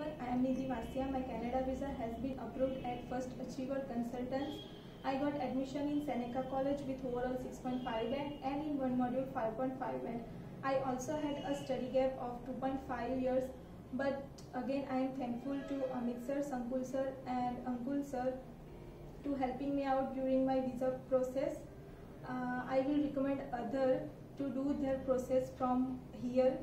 I am Nidhi Vansiya. My Canada visa has been approved at First Achiever Consultants. I got admission in Seneca College with overall 6.5 band and in one module 5.5 band. I also had a study gap of 2.5 years but again I am thankful to Amit sir, Sankul sir and Ankul sir to helping me out during my visa process. Uh, I will recommend other to do their process from here.